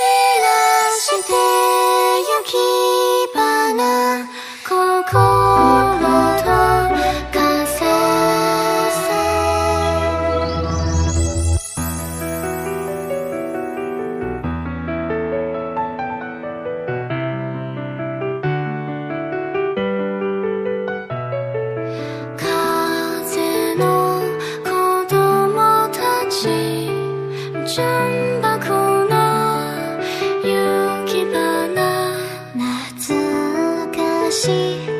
らしてゆき花心と風風の子供たち心。